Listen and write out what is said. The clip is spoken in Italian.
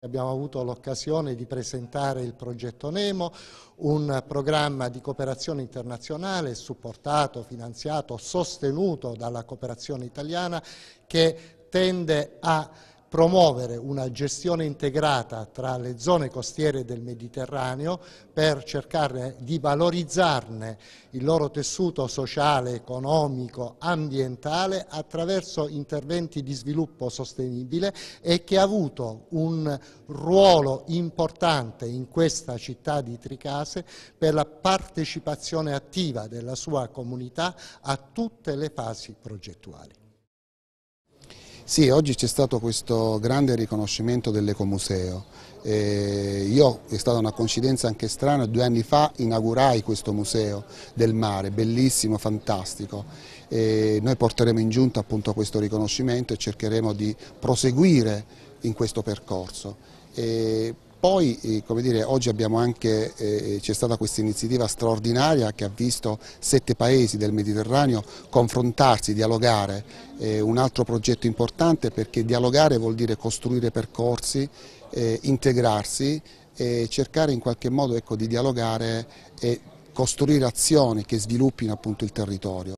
Abbiamo avuto l'occasione di presentare il progetto Nemo, un programma di cooperazione internazionale supportato, finanziato, sostenuto dalla cooperazione italiana che tende a promuovere una gestione integrata tra le zone costiere del Mediterraneo per cercare di valorizzarne il loro tessuto sociale, economico, ambientale attraverso interventi di sviluppo sostenibile e che ha avuto un ruolo importante in questa città di Tricase per la partecipazione attiva della sua comunità a tutte le fasi progettuali. Sì, oggi c'è stato questo grande riconoscimento dell'Ecomuseo. Eh, io, è stata una coincidenza anche strana, due anni fa inaugurai questo museo del mare, bellissimo, fantastico. Eh, noi porteremo in giunta appunto questo riconoscimento e cercheremo di proseguire in questo percorso. Eh, poi, eh, dire, oggi anche, eh, c'è stata questa iniziativa straordinaria che ha visto sette paesi del Mediterraneo confrontarsi, dialogare, eh, un altro progetto importante perché dialogare vuol dire costruire percorsi, eh, integrarsi e cercare in qualche modo ecco, di dialogare e costruire azioni che sviluppino appunto il territorio.